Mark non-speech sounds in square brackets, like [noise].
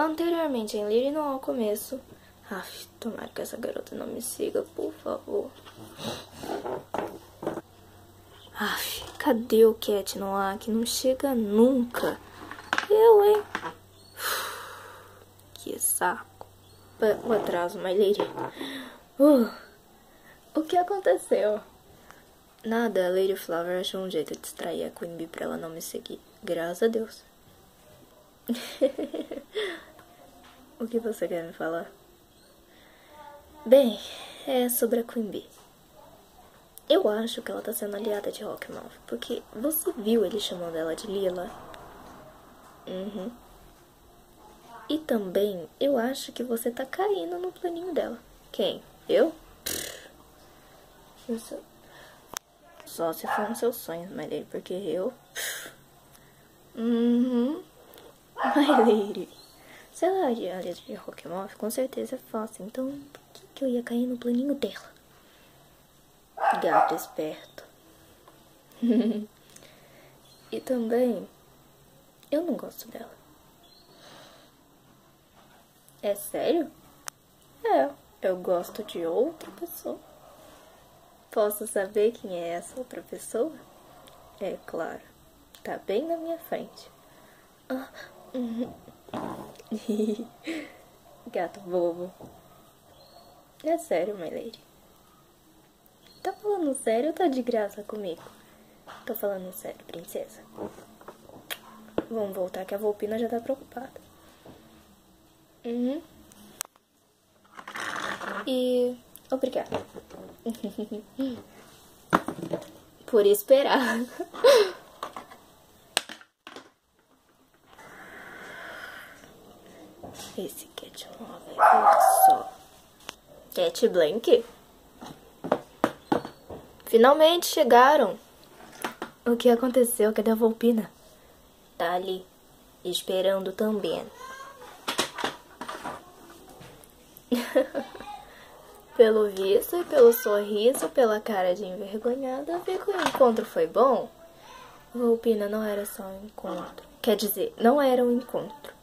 Anteriormente em Lily não ao começo. Aff, tomara que essa garota não me siga, por favor. Aff, cadê o Cat no ar que não chega nunca? Eu, hein? [sighs] Que saco. O atraso, my lady. Uh, o que aconteceu? Nada, a Lady Flower achou um jeito de distrair a Queen Bee pra ela não me seguir. Graças a Deus. [laughs] o que você quer me falar? Bem, é sobre a Queen Bee. Eu acho que ela tá sendo aliada de Rockmouth, porque você viu ele chamando ela de Lila? Uhum. E também, eu acho que você tá caindo no planinho dela. Quem? Eu? Isso. Só se for nos seus sonhos, lady, porque eu... Uhum. [laughs] My lady. Se ela aliada de Rockmouth, com certeza é fácil. Então, por que, que eu ia cair no planinho dela? Gato esperto. [laughs] e também, eu não gosto dela. É sério? É, eu gosto de outra pessoa. Posso saber quem é essa outra pessoa? É claro, tá bem na minha frente. Ah, uhum. [laughs] Gato bobo. É sério, my lady. Tá falando sério ou tá de graça comigo? Tô falando sério, princesa. Vamos voltar que a Volpina já tá preocupada. Uhum. E... Obrigada. [laughs] Por esperar. [laughs] Esse Cat Love, olha só. Cat Blank? Finalmente chegaram. O que aconteceu? Cadê a Volpina? Tá ali, esperando também. [laughs] pelo visto e pelo sorriso, pela cara de envergonhada, vi que o encontro foi bom. Volpina não era só um encontro. Quer dizer, não era um encontro.